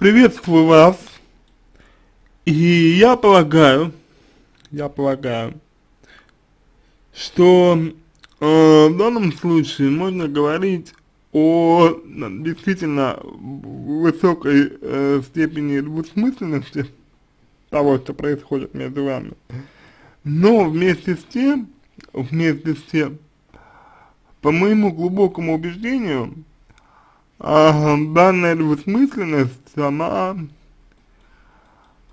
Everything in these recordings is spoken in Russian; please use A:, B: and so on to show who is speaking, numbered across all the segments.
A: приветствую вас, и я полагаю, я полагаю, что э, в данном случае можно говорить о действительно высокой э, степени двусмысленности того, что происходит между вами. Но вместе с тем, вместе с тем, по моему глубокому убеждению, э, данная двусмысленность, она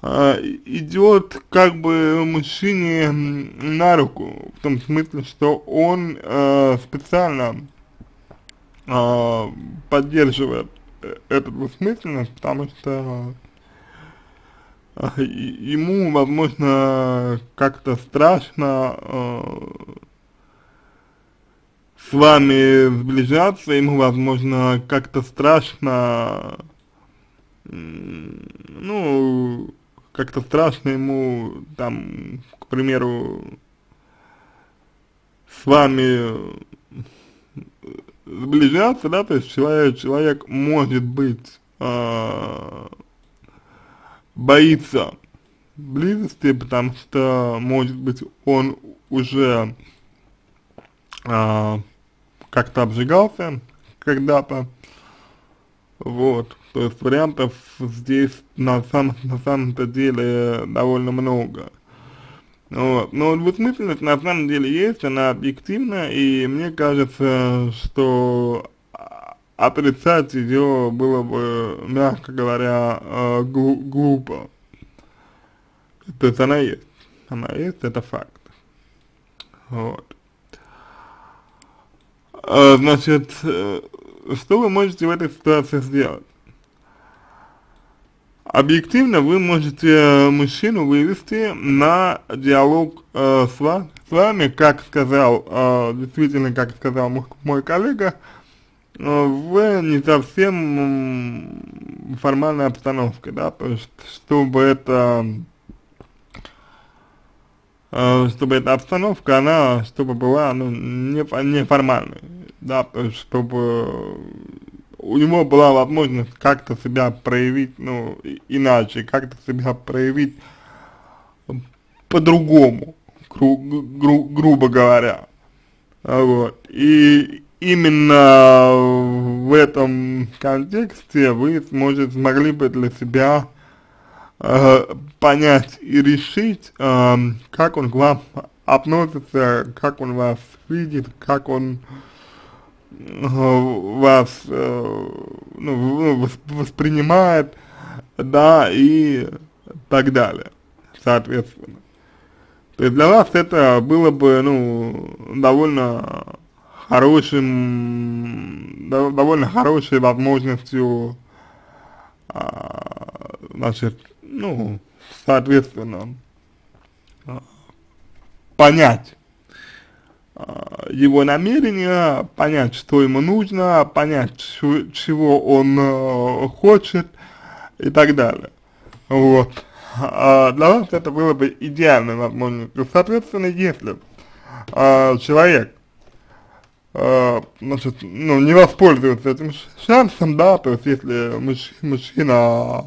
A: э, идет как бы мужчине на руку, в том смысле, что он э, специально э, поддерживает эту двусмысленность, потому что э, ему, возможно, как-то страшно э, с вами сближаться, ему, возможно, как-то страшно, ну, как-то страшно ему, там, к примеру, с вами сближаться, да, то есть человек, человек может быть, э, боится близости, потому что, может быть, он уже э, как-то обжигался когда-то, вот, то есть вариантов здесь на, сам, на самом-то деле довольно много. Вот. Но двусмысленность на самом деле есть, она объективна, и мне кажется, что отрицать ее было бы, мягко говоря, э, глупо. То есть она есть, она есть, это факт. Вот. А, значит, э, что вы можете в этой ситуации сделать? Объективно вы можете э, мужчину вывести на диалог э, с, с вами, как сказал, э, действительно, как сказал мой, коллега, в не совсем формальной обстановке, да, то есть, чтобы это, э, чтобы эта обстановка, она, чтобы была, ну, неформальной, не да, чтобы у него была возможность как-то себя проявить, ну, иначе, как-то себя проявить по-другому, гру гру грубо говоря. Вот. И именно в этом контексте вы сможете, смогли бы для себя э, понять и решить, э, как он к вам относится, как он вас видит, как он вас э, ну, воспринимает, да, и так далее, соответственно. То есть для вас это было бы, ну, довольно хорошим, довольно хорошей возможностью, а, значит, ну, соответственно, а, понять, его намерения, понять, что ему нужно, понять, чего он э, хочет и так далее. Вот. А для вас это было бы идеальной возможностью. Соответственно, если э, человек э, значит, ну, не воспользуется этим шансом, да, то есть если муж, мужчина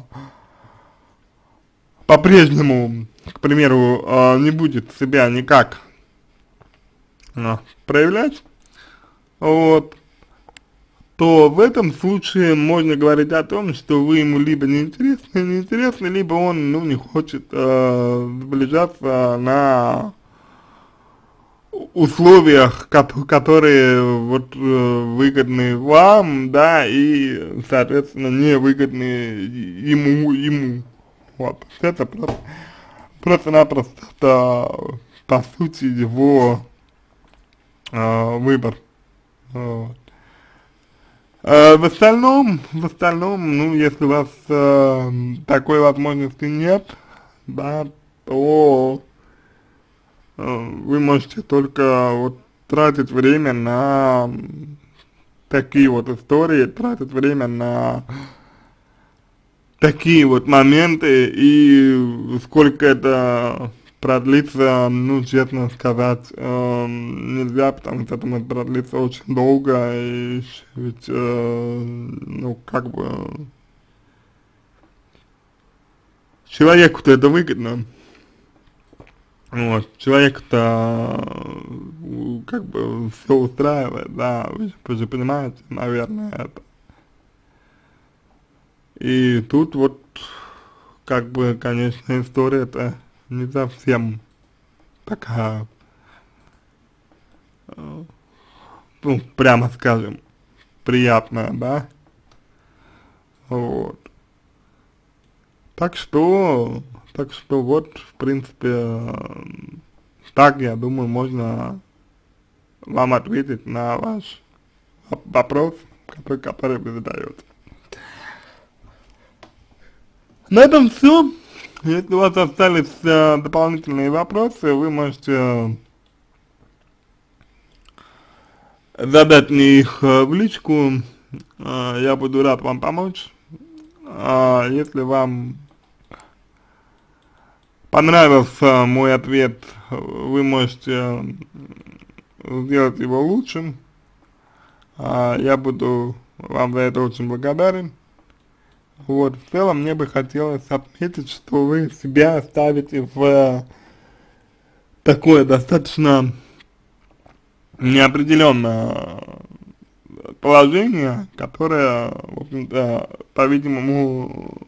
A: по-прежнему, к примеру, э, не будет себя никак проявлять, вот, то в этом случае можно говорить о том, что вы ему либо неинтересны, неинтересны, либо он, ну, не хочет э, сближаться на условиях, которые вот э, выгодны вам, да, и, соответственно, не выгодны ему, ему. Вот, это просто, просто-напросто, по сути, его э, выбор. Вот. Э, в остальном, в остальном, ну, если у вас э, такой возможности нет, да, то э, вы можете только вот тратить время на такие вот истории, тратить время на такие вот моменты и сколько это продлится, ну, честно сказать, э, нельзя, потому что это может продлиться очень долго, и ведь, э, ну, как бы, человеку-то это выгодно. Вот, человек-то как бы все устраивает, да, вы, вы же понимаете, наверное, это. И тут вот, как бы, конечно, история-то не совсем такая, э, ну, прямо скажем, приятная, да, вот. Так что, так что вот, в принципе, так, я думаю, можно вам ответить на ваш вопрос, который, который вы задаете. На этом все. Если у вас остались э, дополнительные вопросы, вы можете задать мне их э, в личку, э, я буду рад вам помочь. Э, если вам понравился мой ответ, вы можете сделать его лучшим. А, я буду вам за это очень благодарен. Вот, в целом мне бы хотелось отметить, что вы себя ставите в такое достаточно неопределенное положение, которое, в общем-то, по-видимому,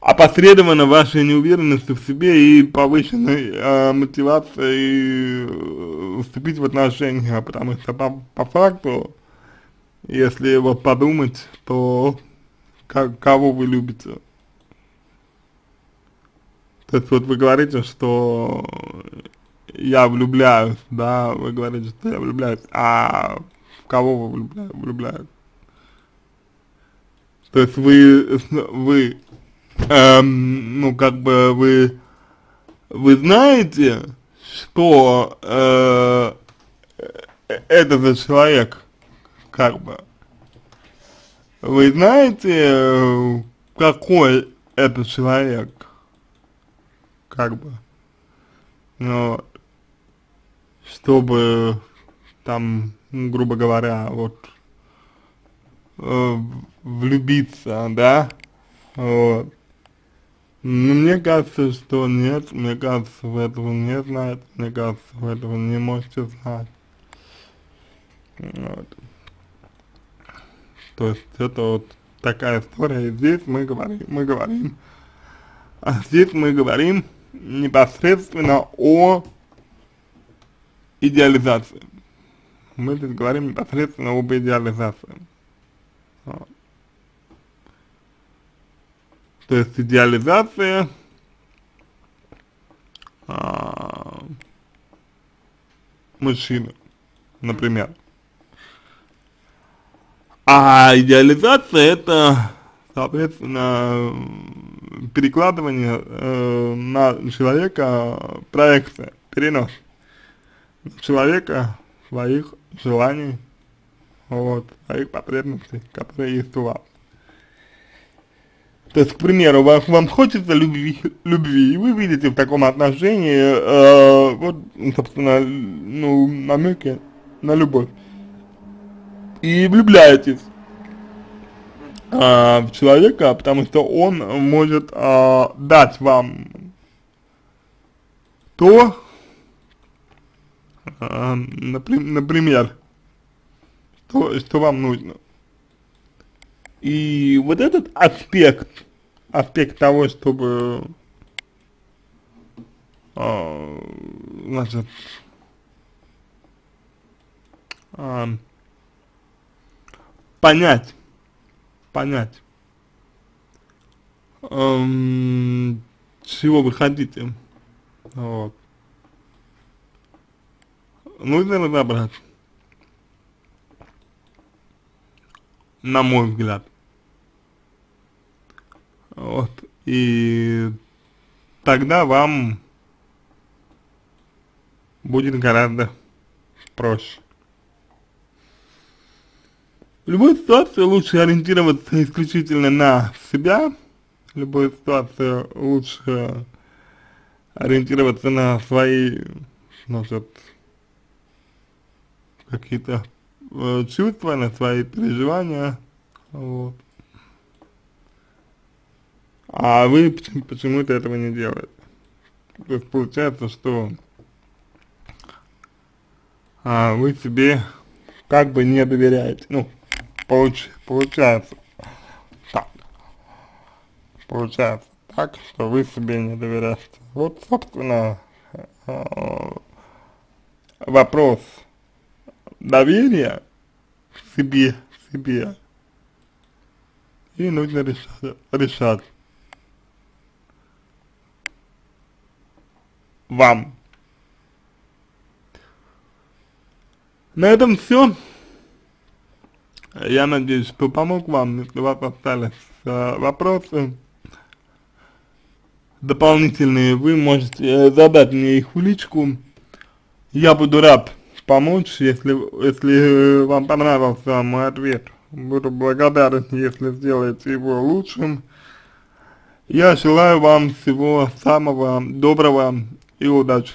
A: опосредованно вашей неуверенностью в себе и повышенной э, мотивацией э, вступить в отношения, потому что по, по факту, если вот подумать, то как, кого вы любите? То есть вот вы говорите, что я влюбляюсь, да, вы говорите, что я влюбляюсь, а в кого вы влюбляетесь? То есть вы, вы эм, ну, как бы вы, вы знаете, что э, это за человек, как бы, вы знаете, какой это человек, как бы, ну, чтобы там, грубо говоря, вот, э, влюбиться, да, вот, ну, мне кажется, что нет, мне кажется, вы этого не знаете, мне кажется, вы этого не можете знать. Вот. То есть это вот такая история, здесь мы говорим, мы говорим, а здесь мы говорим непосредственно о идеализации. Мы здесь говорим непосредственно об идеализации. Вот. То есть идеализация а, мужчины, например. А идеализация это, соответственно, перекладывание э, на человека проекция, перенос человека своих желаний, вот, своих потребностей, которые есть у вас. То есть, к примеру, вам, вам хочется любви, любви, и вы видите в таком отношении, э, вот, собственно, ну, намеки на любовь. И влюбляетесь э, в человека, потому что он может э, дать вам то, э, например, то, что вам нужно. И вот этот аспект аспект того, чтобы, э, значит, э, понять, понять, э, чего вы хотите, вот. Нужно разобрать, на мой взгляд. Вот. И тогда вам будет гораздо проще. В любой ситуации лучше ориентироваться исключительно на себя, в любой ситуации лучше ориентироваться на свои, значит, какие-то э, чувства, на свои переживания, вот. а вы почему-то этого не делаете. То есть получается, что а, вы себе как бы не доверяете. Ну, получ, получается так. Получается так, что вы себе не доверяете. Вот, собственно, э, вопрос доверия себе, себе и нужно решать, решать вам. На этом все. Я надеюсь, что помог вам, если у вас остались э, вопросы дополнительные, вы можете задать мне их в личку. Я буду рад помочь, если, если вам понравился мой ответ. Буду благодарен, если сделаете его лучшим. Я желаю вам всего самого доброго и удачи.